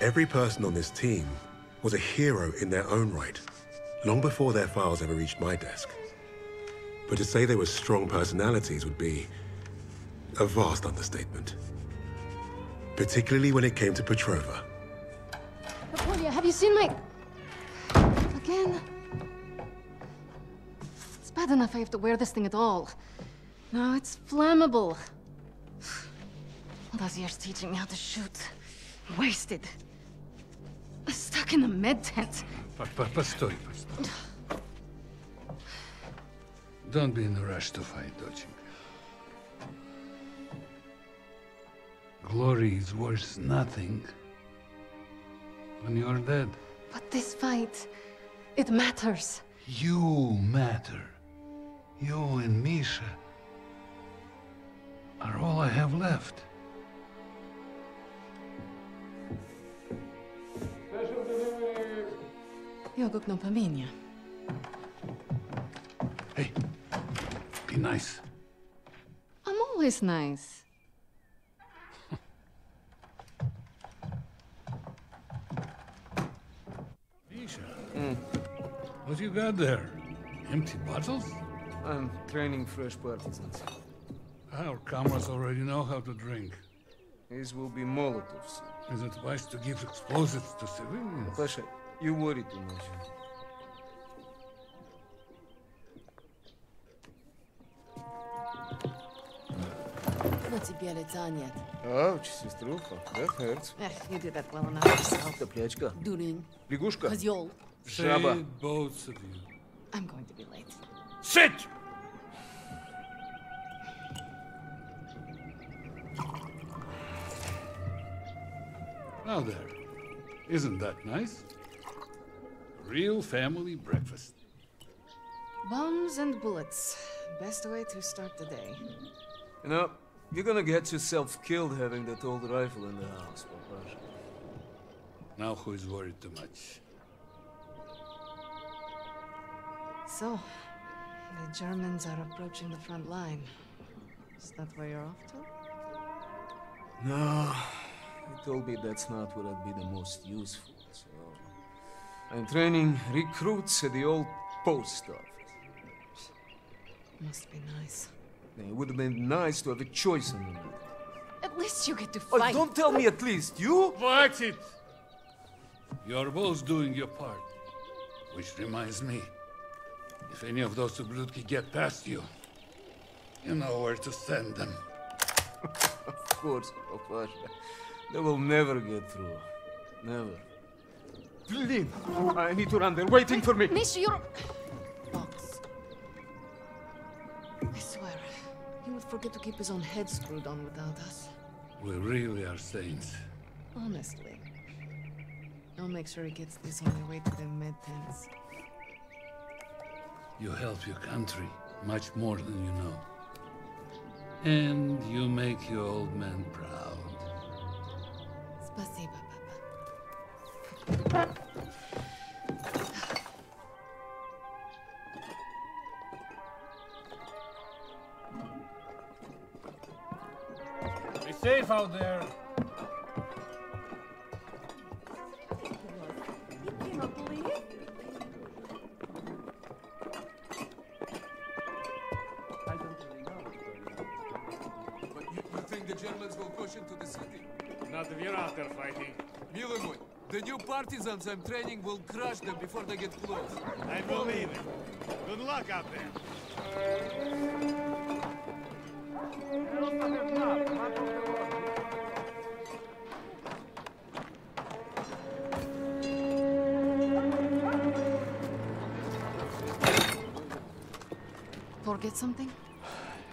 Every person on this team was a hero in their own right, long before their files ever reached my desk. But to say they were strong personalities would be a vast understatement. Particularly when it came to Petrova. Napolia, have you seen my... Again? It's bad enough I have to wear this thing at all. Now it's flammable. All those years teaching me how to shoot. Wasted stuck in the med tent. Pa, pa. Don't be in a rush to find Dodging. Glory is worth nothing when you're dead. But this fight, it matters. You matter. You and Misha are all I have left. Jogok no pamięcia. Hey, be nice. I'm always nice. Misha, hmm. what you got there? Empty bottles? I'm training fresh partisans. Our comrades already know how to drink. These will be Molotovs. Is it wise to give explosives to civilians? Pasha, и уморит иначе. На ну, тебе лица нет. А, учи сеструха, да, Херц? Эх, не ты так well enough. Топлячка. Дурень. Лягушка. Козел. Жаба. Both of you. I'm going to be late. Sit! Now there. Isn't that nice? Real family breakfast. Bombs and bullets. Best way to start the day. You know, you're gonna get yourself killed having that old rifle in the house, Papasha. Now who is worried too much? So, the Germans are approaching the front line. Is that where you're off to? No, he told me that's not where I'd be the most useful, so... I'm training recruits at the old post office. Must be nice. It would have been nice to have a choice in the matter. At least you get to fight. Oh, fight. don't tell me at least, you? Watch it! You're both doing your part. Which reminds me, if any of those Ublutki get past you, you know where to send them. Of course, Papasha. They will never get through. Never. Blin! I need to run. They're waiting for me. Misha, you're... Box. I swear, he would forget to keep his own head screwed on without us. We really are saints. Honestly. I'll make sure he gets this on the way to the med tents. You help your country much more than you know. And you make your old man proud. Спасибо, папа. be safe out there. partisans I'm training will crush them before they get close. I believe it. Good luck out there. Forget something?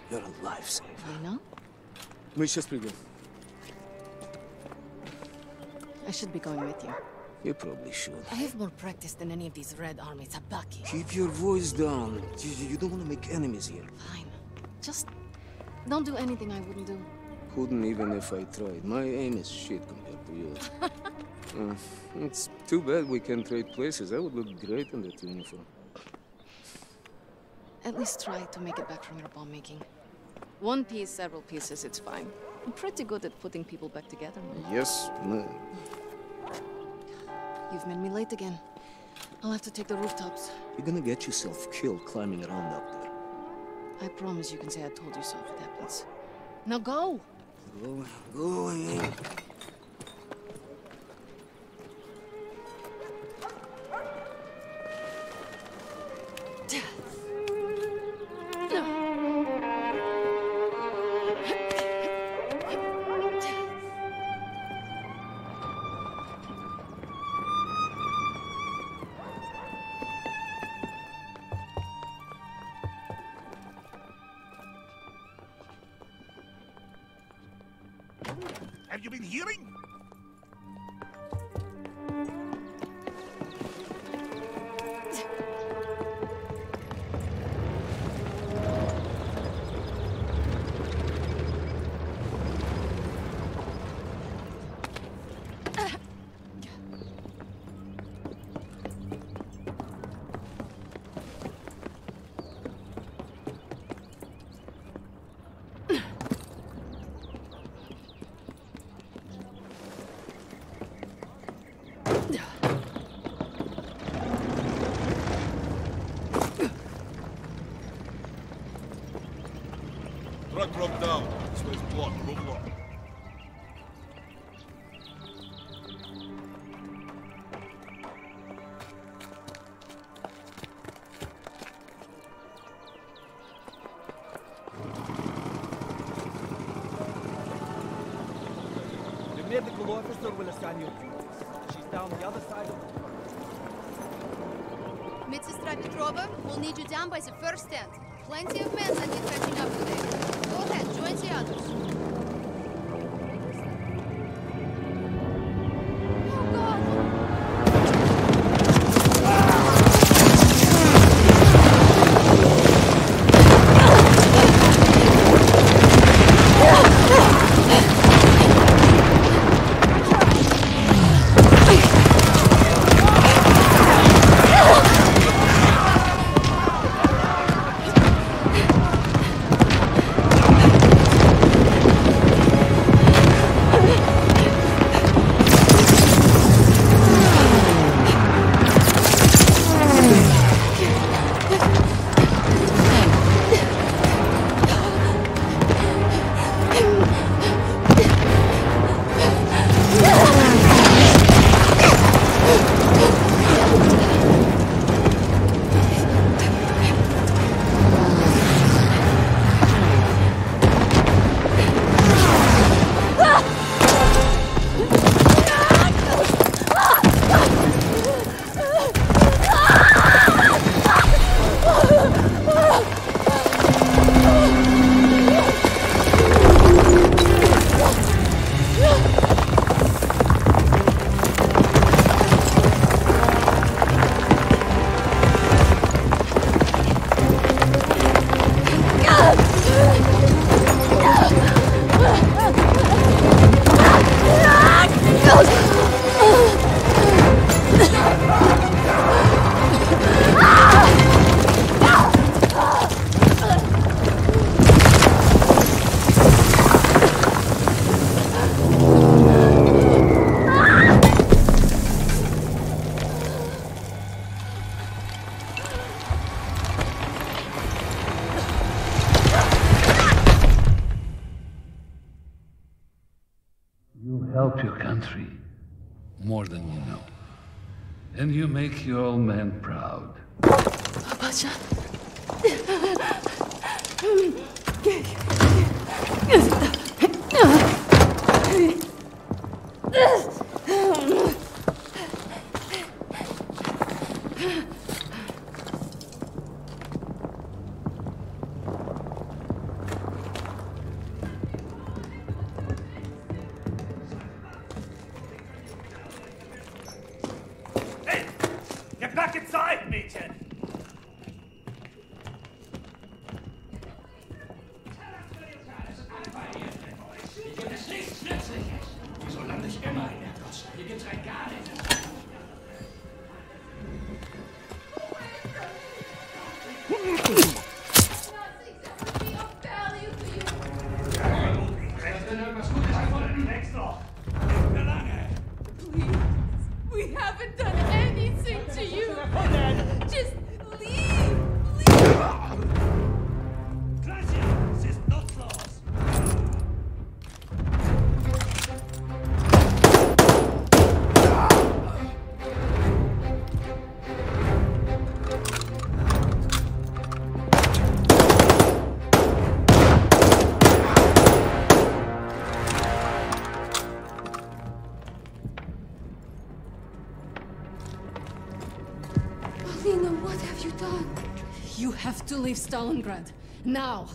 You're a lifesaver. You know? Мы сейчас придем. I should be going with you. You probably should. I have more practice than any of these Red Army tabaki. Keep your voice down. You, you don't want to make enemies here. Fine. Just don't do anything I wouldn't do. Couldn't even if I tried. My aim is shit compared to yours. Uh, it's too bad we can't trade places. I would look great in that uniform. At least try to make it back from your bomb making. One piece, several pieces, it's fine. I'm pretty good at putting people back together. Yes, ma'am. You've made me late again. I'll have to take the rooftops. You're gonna get yourself killed climbing around up there. I promise you can say I told you so if it happens. Now go! Going, going. Have medical will assign you. She's down the other side of the Mrs. Petrova, we'll need you down by the first stand. Plenty of men that make your old man proud. Back inside, Mädchen! Leave Stalingrad. Now!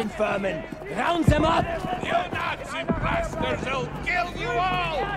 Vermin! Round them up! You Nazi bastards! I'll kill you all!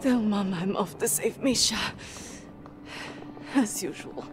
Tell Mom I'm off to save Misha. As usual.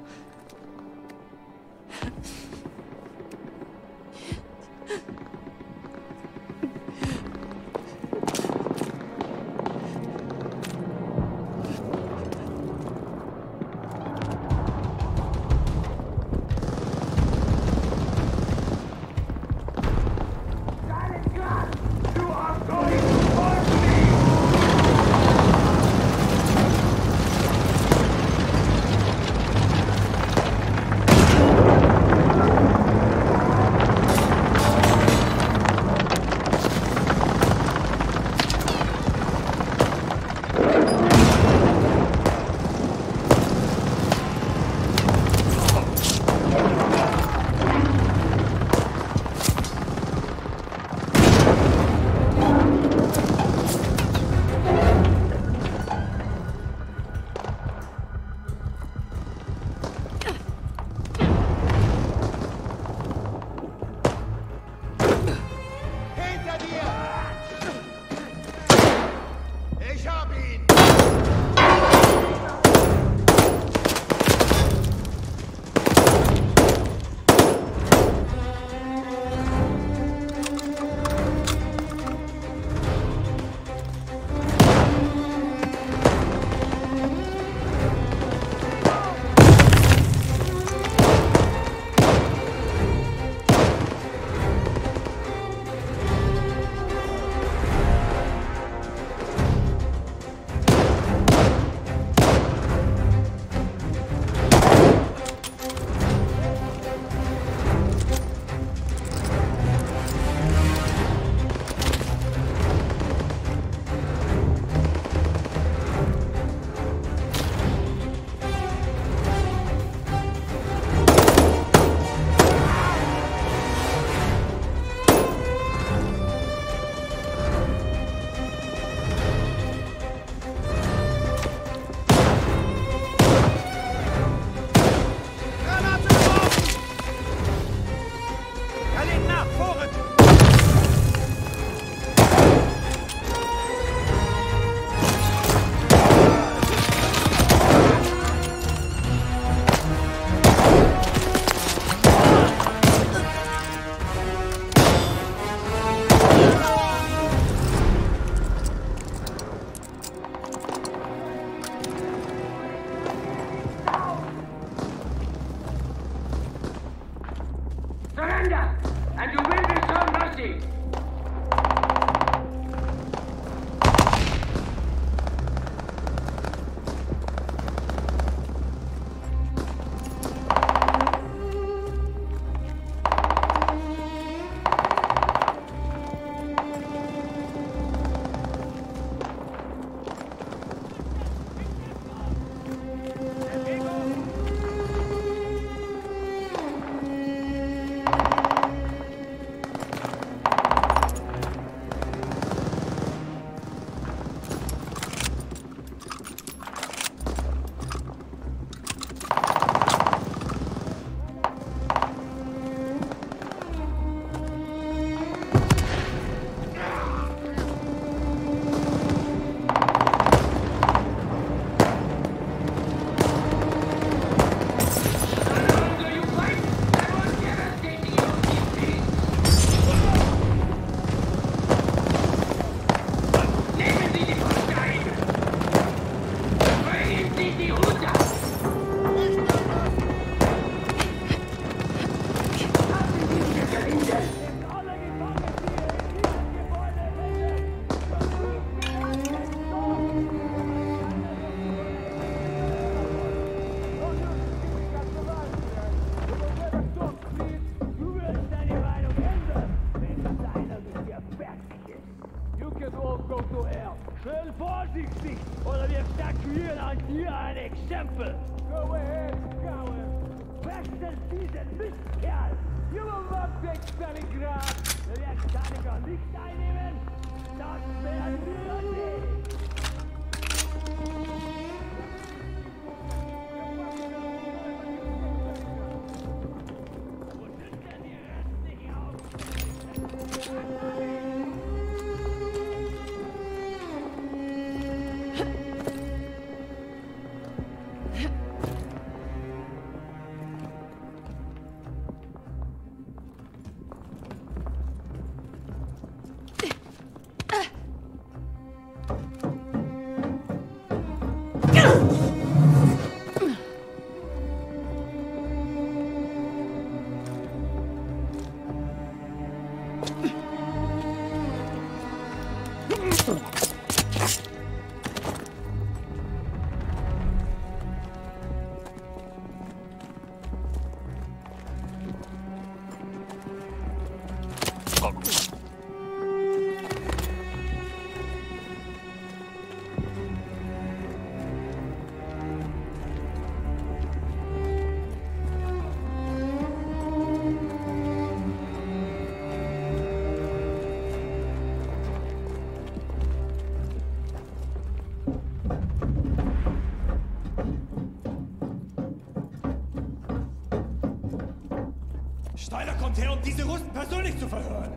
und her, um diese Russen persönlich zu verhören.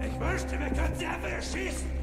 Ich wünschte, wir könnten sie einfach erschießen.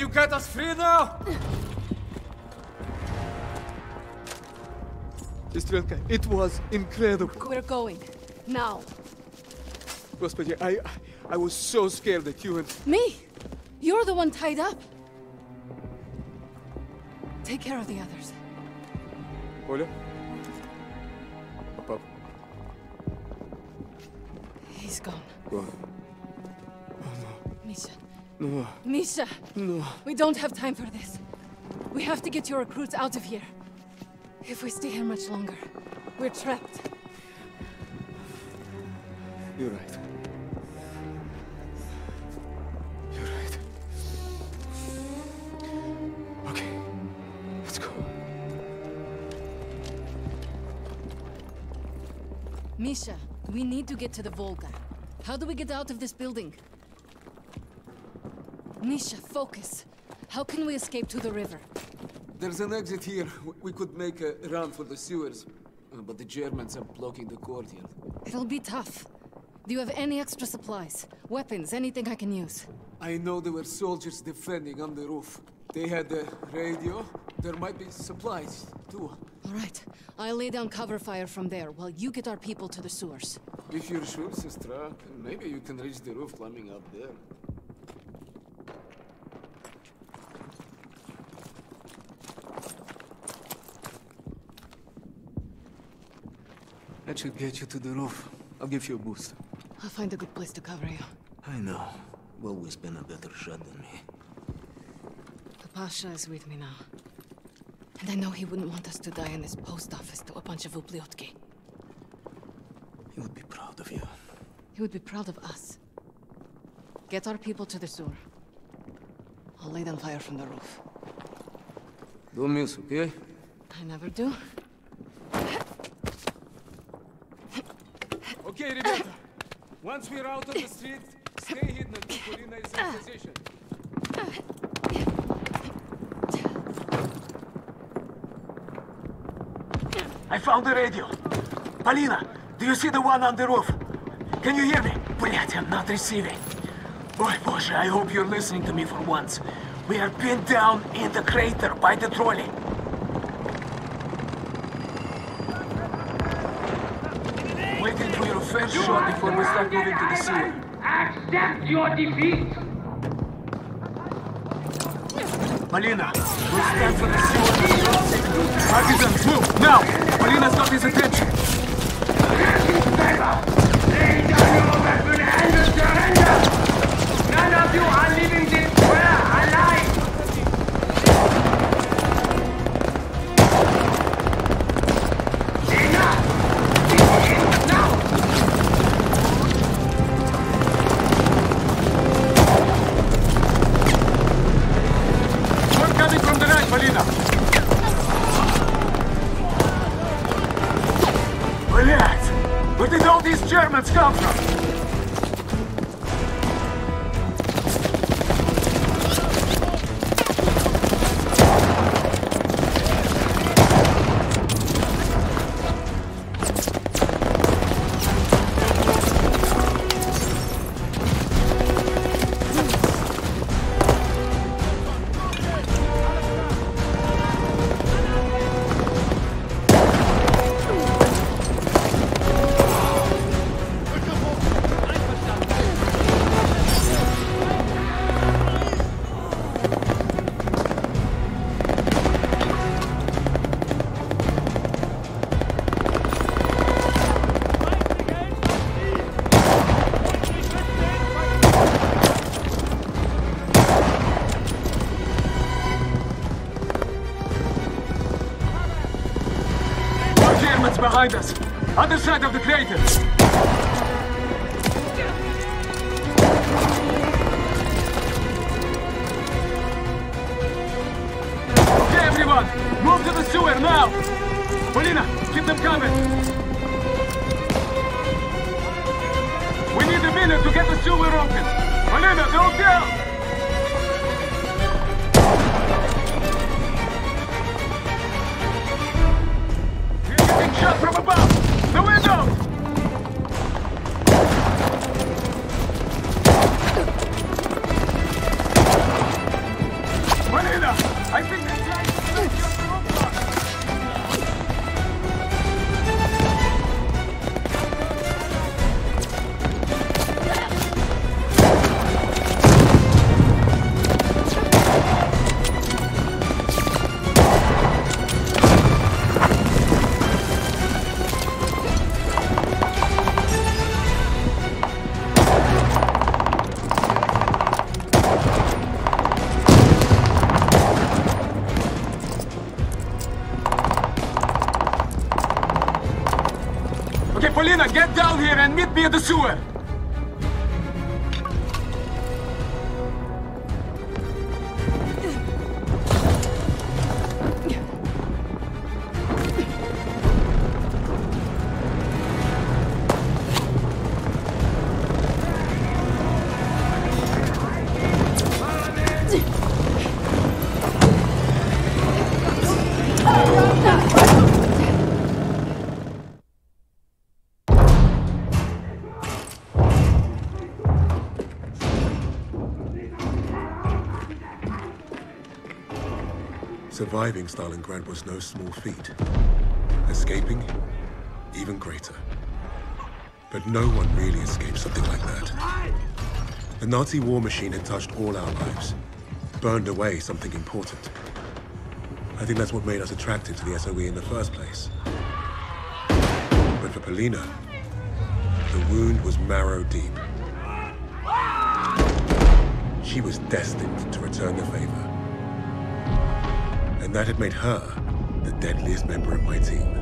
you cut us free now? Strelka, it was incredible. We're going. Now. Господи, I, I was so scared that you and... Me? You're the one tied up. Take care of the others. Оля? Пап, He's gone. Gone. Misha. No. Misha! No. We don't have time for this. We have to get your recruits out of here. If we stay here much longer, we're trapped. You're right. You're right. Okay, let's go. Misha, we need to get to the Volga. How do we get out of this building? Misha, focus. How can we escape to the river? There's an exit here. We could make a run for the sewers. Uh, But the Germans are blocking the courtyard. It'll be tough. Do you have any extra supplies? Weapons, anything I can use? I know there were soldiers defending on the roof. They had a radio. There might be supplies, too. All right. I'll lay down cover fire from there while you get our people to the sewers. If you're sure, sister, maybe you can reach the roof climbing up there. Should get you to the roof. I'll give you a boost. I'll find a good place to cover you. I know. You've always been a better shot than me. The Pasha is with me now. And I know he wouldn't want us to die in this post office to a bunch of ubliotki. He would be proud of you. He would be proud of us. Get our people to the sewer. I'll lay them fire from the roof. Don't miss, okay? Eh? I never do. Okay, ребята. Once we're out on the street, stay hidden until Polina is in position. I found the radio. Polina, do you see the one on the roof? Can you hear me? Блять, I'm not receiving. Ой, боже, I hope you're listening to me for once. We are pinned down in the crater by the trolley. First shot before we start moving to the sewer. Accept your defeat! Malina, we'll stand for the sewer. Move, now! Polina's got his attention. Behind us. Other side of the crater. Surviving Stalingrad was no small feat. Escaping, even greater. But no one really escaped something like that. The Nazi war machine had touched all our lives, burned away something important. I think that's what made us attracted to the SOE in the first place. But for Polina, the wound was marrow deep. She was destined to return the favor. And that had made her the deadliest member of my team.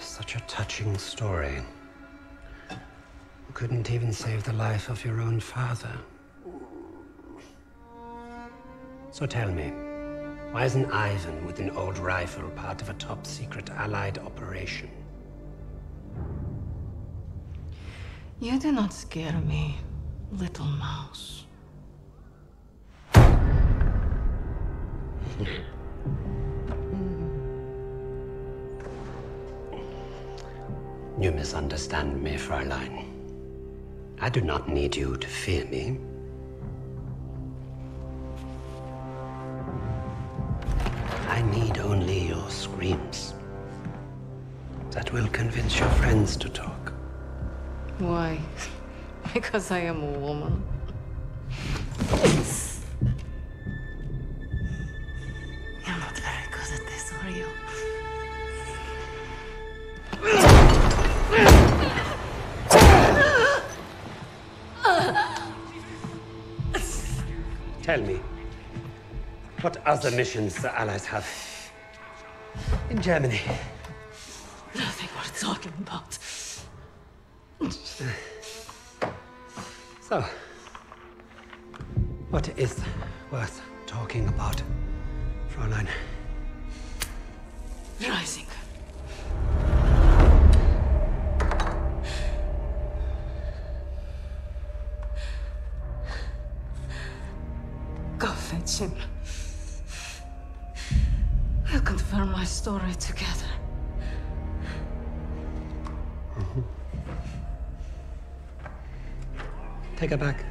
Such a touching story. You couldn't even save the life of your own father. So tell me, why isn't Ivan with an old rifle part of a top secret Allied operation? You do not scare me, little mouse. You misunderstand me, Fräulein. I do not need you to fear me. I need only your screams. That will convince your friends to talk. Why? because I am a woman. You're not very good at this, are you? Tell me, what other missions the Allies have in Germany? Nothing worth talking about. So, what is worth talking about, Fräulein? Rising. Take back.